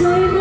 Save